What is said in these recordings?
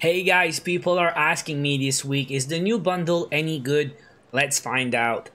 Hey guys, people are asking me this week, is the new bundle any good? Let's find out.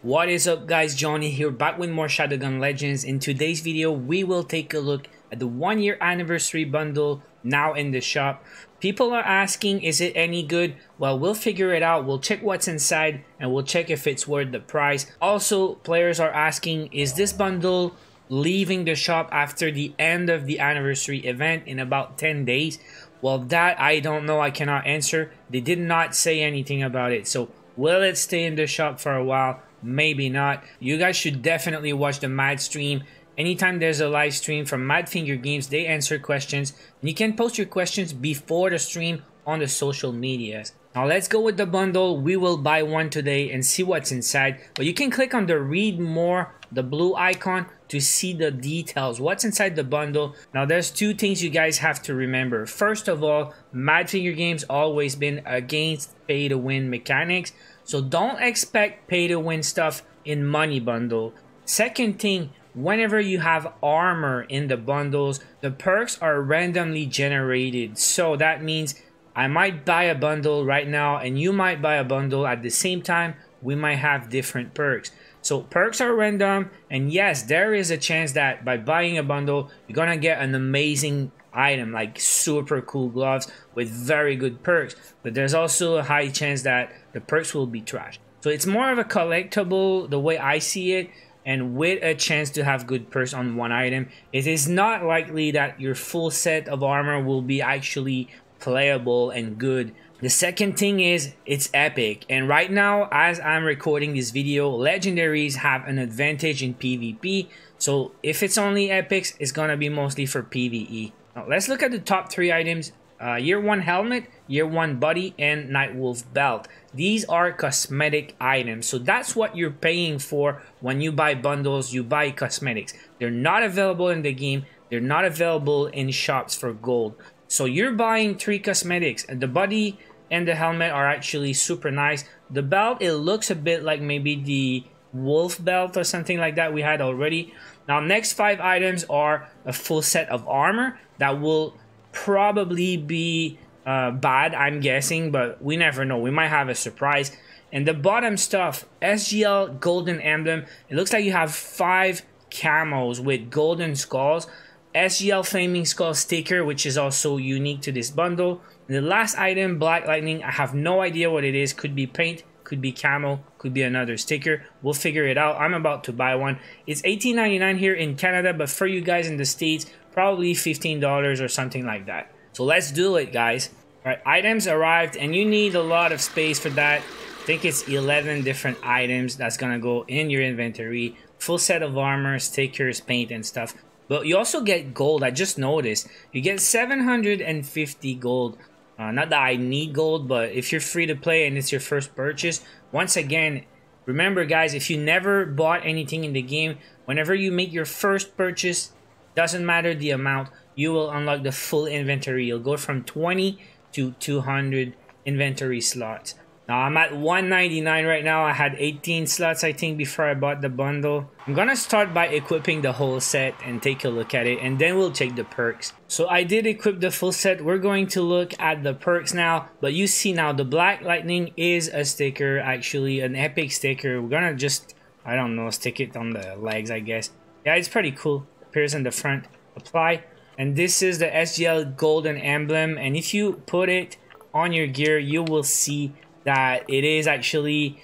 What is up guys, Johnny here back with more Shadowgun Legends. In today's video, we will take a look the one year anniversary bundle now in the shop. People are asking, is it any good? Well, we'll figure it out. We'll check what's inside and we'll check if it's worth the price. Also, players are asking, is this bundle leaving the shop after the end of the anniversary event in about 10 days? Well, that I don't know. I cannot answer. They did not say anything about it. So, will it stay in the shop for a while? Maybe not. You guys should definitely watch the Mad stream Anytime there's a live stream from Madfinger Games, they answer questions. And you can post your questions before the stream on the social medias. Now let's go with the bundle. We will buy one today and see what's inside. But you can click on the read more, the blue icon to see the details. What's inside the bundle? Now there's two things you guys have to remember. First of all, Madfinger Games always been against pay to win mechanics. So don't expect pay to win stuff in money bundle. Second thing, whenever you have armor in the bundles, the perks are randomly generated. So that means I might buy a bundle right now and you might buy a bundle at the same time. We might have different perks. So perks are random and yes, there is a chance that by buying a bundle, you're gonna get an amazing item like super cool gloves with very good perks. But there's also a high chance that the perks will be trash. So it's more of a collectible the way I see it and with a chance to have good perks on one item, it is not likely that your full set of armor will be actually playable and good. The second thing is it's epic and right now as I'm recording this video legendaries have an advantage in PvP so if it's only epics it's gonna be mostly for PvE. Now let's look at the top three items uh, year 1 helmet, year 1 body, and Nightwolf belt. These are cosmetic items. So that's what you're paying for when you buy bundles, you buy cosmetics. They're not available in the game. They're not available in shops for gold. So you're buying three cosmetics. And the body and the helmet are actually super nice. The belt, it looks a bit like maybe the wolf belt or something like that we had already. Now next five items are a full set of armor that will probably be uh, bad, I'm guessing, but we never know. We might have a surprise. And the bottom stuff, SGL Golden Emblem, it looks like you have five camos with golden skulls. SGL Flaming Skull sticker, which is also unique to this bundle. And the last item, Black Lightning, I have no idea what it is. Could be paint, could be camo, could be another sticker. We'll figure it out. I'm about to buy one. It's $18.99 here in Canada, but for you guys in the States, probably $15 or something like that. So let's do it, guys. All right, items arrived, and you need a lot of space for that. I think it's 11 different items that's gonna go in your inventory. Full set of armor, stickers, paint, and stuff. But you also get gold. I just noticed. You get 750 gold. Uh, not that I need gold, but if you're free to play and it's your first purchase, once again, remember guys, if you never bought anything in the game, whenever you make your first purchase, doesn't matter the amount, you will unlock the full inventory. You'll go from 20 to 200 inventory slots. Now I'm at 199 right now. I had 18 slots I think before I bought the bundle. I'm gonna start by equipping the whole set and take a look at it and then we'll check the perks. So I did equip the full set. We're going to look at the perks now. But you see now the Black Lightning is a sticker actually an epic sticker. We're gonna just I don't know stick it on the legs I guess. Yeah it's pretty cool. Appears in the front. Apply. And this is the SGL golden emblem. And if you put it on your gear you will see that it is actually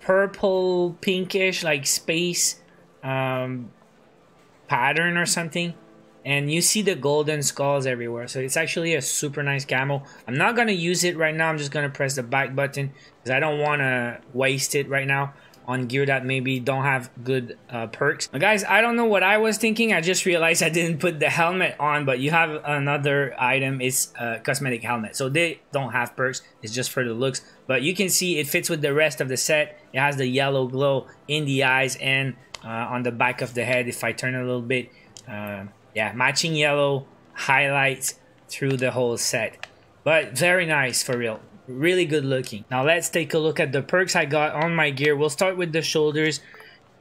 purple pinkish like space um, pattern or something. And you see the golden skulls everywhere. So it's actually a super nice camo. I'm not gonna use it right now. I'm just gonna press the back button because i don't want to waste it right now on gear that maybe don't have good uh, perks. Guys, I don't know what I was thinking. I just realized I didn't put the helmet on, but you have another item. It's a cosmetic helmet. So they don't have perks. It's just for the looks. But you can see it fits with the rest of the set. It has the yellow glow in the eyes and uh, on the back of the head. If I turn a little bit, uh, yeah, matching yellow highlights through the whole set. But very nice for real really good looking. Now let's take a look at the perks I got on my gear. We'll start with the shoulders.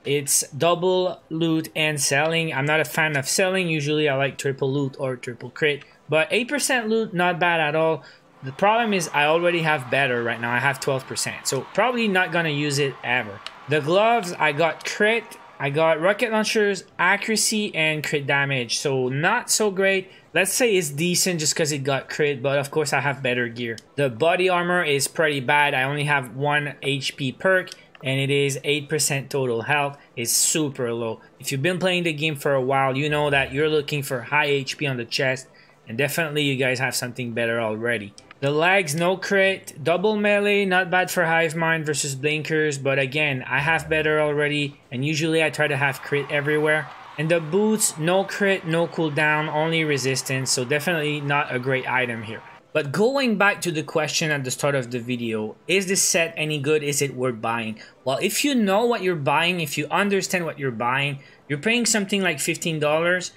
It's double loot and selling. I'm not a fan of selling. Usually I like triple loot or triple crit. But 8% loot, not bad at all. The problem is I already have better right now. I have 12%. So probably not going to use it ever. The gloves, I got crit. I got rocket launchers, accuracy, and crit damage. So not so great. Let's say it's decent just because it got crit, but of course I have better gear. The body armor is pretty bad. I only have 1 HP perk and it is 8% total health is super low. If you've been playing the game for a while, you know that you're looking for high HP on the chest and definitely you guys have something better already. The legs, no crit, double melee, not bad for Hive Mind versus Blinkers, but again, I have better already and usually I try to have crit everywhere. And the boots, no crit, no cooldown, only resistance, so definitely not a great item here. But going back to the question at the start of the video, is this set any good? Is it worth buying? Well, if you know what you're buying, if you understand what you're buying, you're paying something like $15,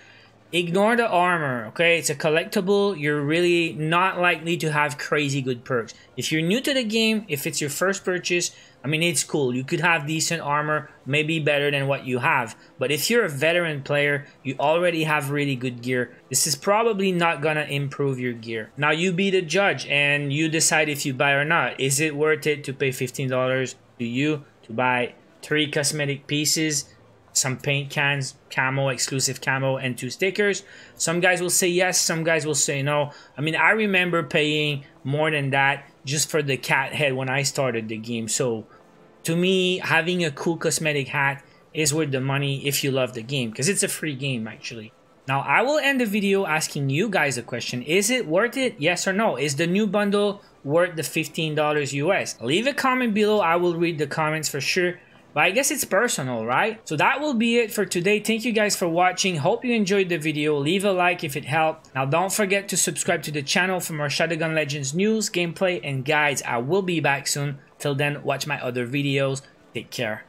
ignore the armor, okay? It's a collectible. You're really not likely to have crazy good perks. If you're new to the game, if it's your first purchase, I mean, it's cool. You could have decent armor, maybe better than what you have. But if you're a veteran player, you already have really good gear. This is probably not gonna improve your gear. Now you be the judge and you decide if you buy or not. Is it worth it to pay $15 to you to buy three cosmetic pieces, some paint cans, camo, exclusive camo, and two stickers? Some guys will say yes, some guys will say no. I mean, I remember paying more than that just for the cat head when I started the game. So to me, having a cool cosmetic hat is worth the money if you love the game because it's a free game actually. Now I will end the video asking you guys a question. Is it worth it? Yes or no? Is the new bundle worth the $15 US? Leave a comment below. I will read the comments for sure. But I guess it's personal, right? So that will be it for today. Thank you guys for watching. Hope you enjoyed the video. Leave a like if it helped. Now don't forget to subscribe to the channel for more Shadowgun Legends news, gameplay, and guides. I will be back soon. Till then, watch my other videos. Take care.